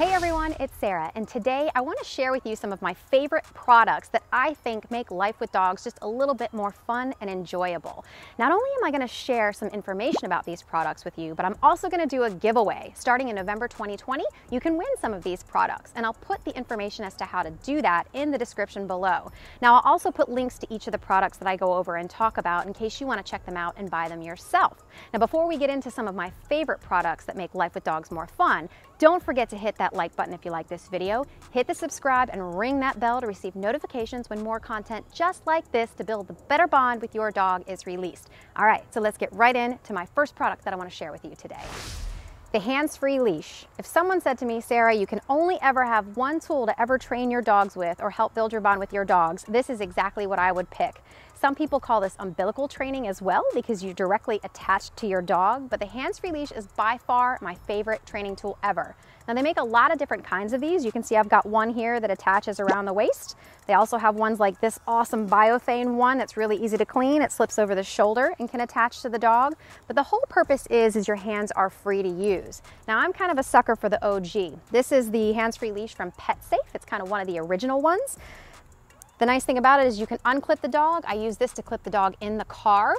Hey everyone, it's Sara, and today I want to share with you some of my favorite products that I think make life with dogs just a little bit more fun and enjoyable. Not only am I going to share some information about these products with you, but I'm also going to do a giveaway. Starting in November 2020, you can win some of these products, and I'll put the information as to how to do that in the description below. Now, I'll also put links to each of the products that I go over and talk about in case you want to check them out and buy them yourself. Now, before we get into some of my favorite products that make life with dogs more fun, don't forget to hit that like button if you like this video, hit the subscribe and ring that bell to receive notifications when more content just like this to build the better bond with your dog is released. All right, so let's get right into my first product that I want to share with you today. The hands-free leash. If someone said to me, Sara, you can only ever have one tool to ever train your dogs with or help build your bond with your dogs, this is exactly what I would pick. Some people call this umbilical training as well because you're directly attached to your dog, but the hands-free leash is by far my favorite training tool ever. Now they make a lot of different kinds of these. You can see I've got one here that attaches around the waist. They also have ones like this awesome Biothane one that's really easy to clean. It slips over the shoulder and can attach to the dog. But the whole purpose is, is your hands are free to use. Now I'm kind of a sucker for the OG. This is the hands-free leash from PetSafe. It's kind of one of the original ones. The nice thing about it is you can unclip the dog. I use this to clip the dog in the car.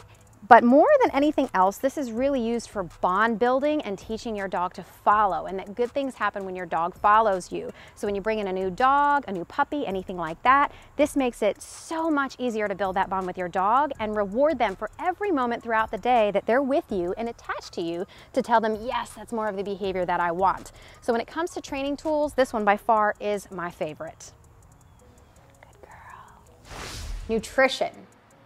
But more than anything else, this is really used for bond building and teaching your dog to follow and that good things happen when your dog follows you. So when you bring in a new dog, a new puppy, anything like that, this makes it so much easier to build that bond with your dog and reward them for every moment throughout the day that they're with you and attached to you to tell them, yes, that's more of the behavior that I want. So when it comes to training tools, this one by far is my favorite. Nutrition.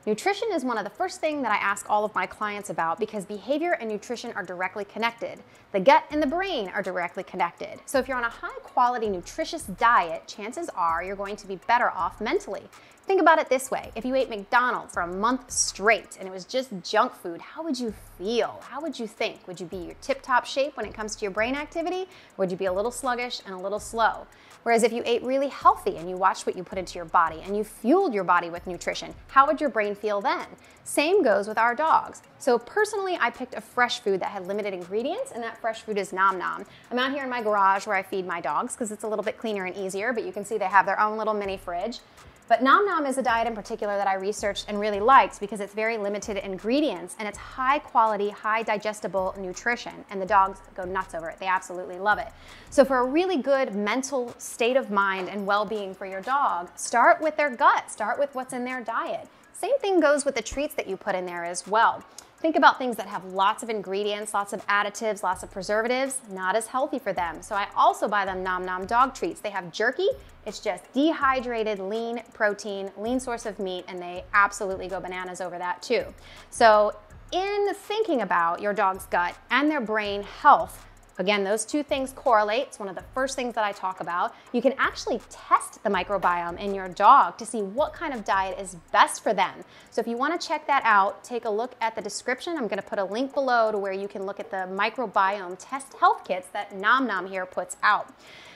Nutrition is one of the first things that I ask all of my clients about because behavior and nutrition are directly connected. The gut and the brain are directly connected. So if you're on a high quality nutritious diet, chances are you're going to be better off mentally. Think about it this way. If you ate McDonald's for a month straight and it was just junk food, how would you feel? How would you think? Would you be your tip top shape when it comes to your brain activity? Would you be a little sluggish and a little slow? Whereas if you ate really healthy and you watched what you put into your body and you fueled your body with nutrition, how would your brain feel then? Same goes with our dogs. So personally, I picked a fresh food that had limited ingredients and that fresh food is Nom Nom. I'm out here in my garage where I feed my dogs because it's a little bit cleaner and easier, but you can see they have their own little mini fridge. But Nom Nom is a diet in particular that I researched and really liked because it's very limited ingredients and it's high quality, high digestible nutrition. And the dogs go nuts over it. They absolutely love it. So for a really good mental state of mind and well-being for your dog, start with their gut. Start with what's in their diet. Same thing goes with the treats that you put in there as well. Think about things that have lots of ingredients, lots of additives, lots of preservatives, not as healthy for them. So I also buy them Nom Nom dog treats. They have jerky, it's just dehydrated, lean protein, lean source of meat, and they absolutely go bananas over that too. So in thinking about your dog's gut and their brain health, Again, those two things correlate. It's one of the first things that I talk about. You can actually test the microbiome in your dog to see what kind of diet is best for them. So if you want to check that out, take a look at the description. I'm going to put a link below to where you can look at the microbiome test health kits that Nom Nom here puts out.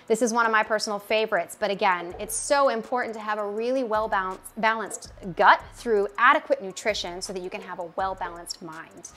This is one of my personal favorites, but again, it's so important to have a really well balanced gut through adequate nutrition so that you can have a well balanced mind.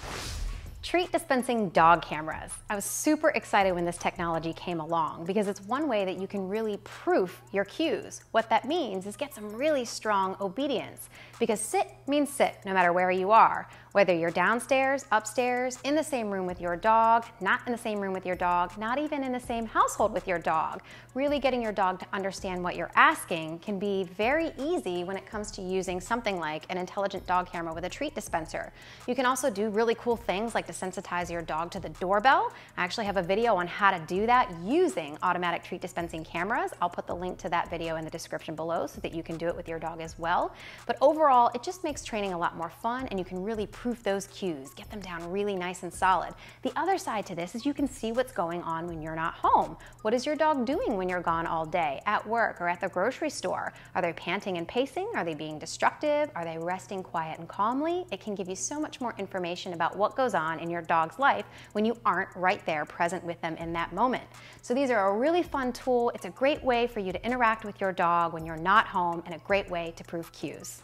Treat dispensing dog cameras. I was super excited when this technology came along because it's one way that you can really proof your cues. What that means is get some really strong obedience because sit means sit no matter where you are. Whether you're downstairs, upstairs, in the same room with your dog, not in the same room with your dog, not even in the same household with your dog, really getting your dog to understand what you're asking can be very easy when it comes to using something like an intelligent dog camera with a treat dispenser. You can also do really cool things like desensitize your dog to the doorbell. I actually have a video on how to do that using automatic treat dispensing cameras. I'll put the link to that video in the description below so that you can do it with your dog as well. But overall, it just makes training a lot more fun and you can really proof those cues, get them down really nice and solid. The other side to this is you can see what's going on when you're not home. What is your dog doing when you're gone all day, at work or at the grocery store? Are they panting and pacing? Are they being destructive? Are they resting quiet and calmly? It can give you so much more information about what goes on in your dog's life when you aren't right there present with them in that moment. So these are a really fun tool. It's a great way for you to interact with your dog when you're not home and a great way to prove cues.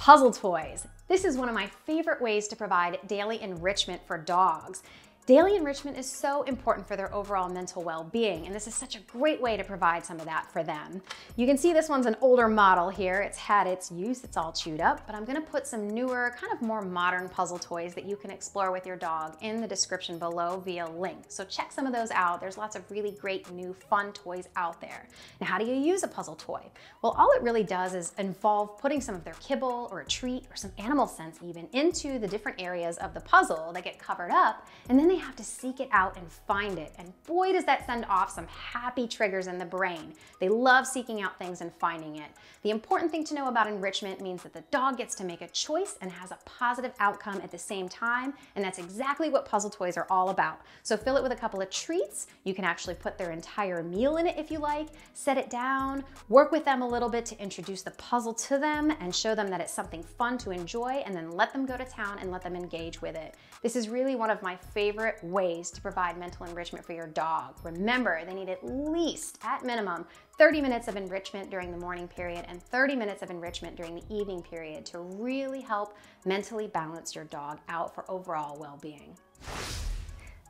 Puzzle toys. This is one of my favorite ways to provide daily enrichment for dogs. Daily enrichment is so important for their overall mental well being, and this is such a great way to provide some of that for them. You can see this one's an older model here. It's had its use, it's all chewed up, but I'm gonna put some newer, kind of more modern puzzle toys that you can explore with your dog in the description below via link. So check some of those out. There's lots of really great new fun toys out there. Now, how do you use a puzzle toy? Well, all it really does is involve putting some of their kibble or a treat or some animal scents even into the different areas of the puzzle that get covered up, and then they have to seek it out and find it. And boy, does that send off some happy triggers in the brain. They love seeking out things and finding it. The important thing to know about enrichment means that the dog gets to make a choice and has a positive outcome at the same time. And that's exactly what puzzle toys are all about. So fill it with a couple of treats. You can actually put their entire meal in it if you like, set it down, work with them a little bit to introduce the puzzle to them and show them that it's something fun to enjoy, and then let them go to town and let them engage with it. This is really one of my favorite favorite ways to provide mental enrichment for your dog. Remember, they need at least, at minimum, 30 minutes of enrichment during the morning period and 30 minutes of enrichment during the evening period to really help mentally balance your dog out for overall well being.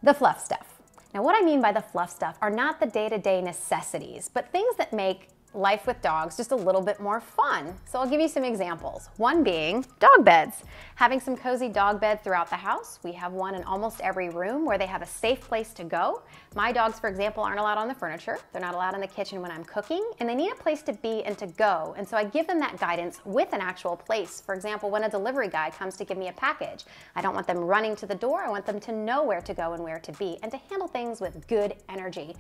The fluff stuff. Now, what I mean by the fluff stuff are not the day to day necessities, but things that make life with dogs just a little bit more fun. So I'll give you some examples. One being dog beds. Having some cozy dog beds throughout the house. We have one in almost every room where they have a safe place to go. My dogs, for example, aren't allowed on the furniture. They're not allowed in the kitchen when I'm cooking, and they need a place to be and to go. And so I give them that guidance with an actual place. For example, when a delivery guy comes to give me a package, I don't want them running to the door. I want them to know where to go and where to be and to handle things with good energy.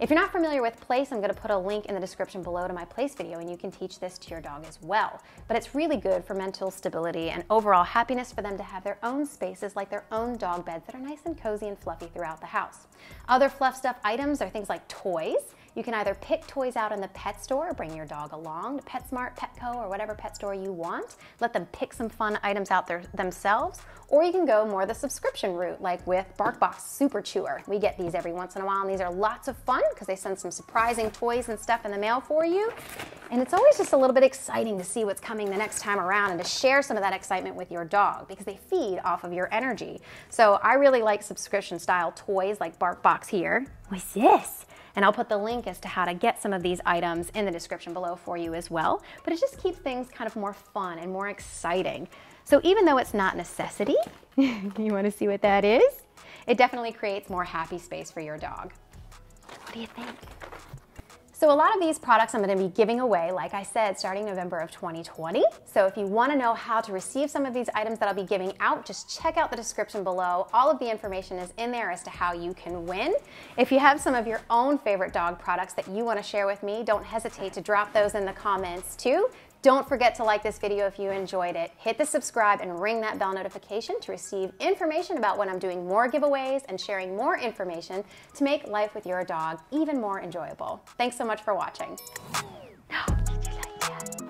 If you're not familiar with place, I'm gonna put a link in the description below to my place video and you can teach this to your dog as well. But it's really good for mental stability and overall happiness for them to have their own spaces like their own dog beds that are nice and cozy and fluffy throughout the house. Other fluff stuff items are things like toys. You can either pick toys out in the pet store or bring your dog along to PetSmart, Petco, or whatever pet store you want. Let them pick some fun items out there themselves. Or you can go more the subscription route, like with BarkBox Super Chewer. We get these every once in a while, and these are lots of fun because they send some surprising toys and stuff in the mail for you. And it's always just a little bit exciting to see what's coming the next time around and to share some of that excitement with your dog because they feed off of your energy. So I really like subscription style toys like BarkBox here. What's this? And I'll put the link as to how to get some of these items in the description below for you as well. But it just keeps things kind of more fun and more exciting. So even though it's not necessity, you wanna see what that is? It definitely creates more happy space for your dog. What do you think? So a lot of these products I'm gonna be giving away, like I said, starting November of 2020. So if you wanna know how to receive some of these items that I'll be giving out, just check out the description below. All of the information is in there as to how you can win. If you have some of your own favorite dog products that you wanna share with me, don't hesitate to drop those in the comments too. Don't forget to like this video if you enjoyed it. Hit the subscribe and ring that bell notification to receive information about when I'm doing more giveaways and sharing more information to make life with your dog even more enjoyable. Thanks so much for watching. No,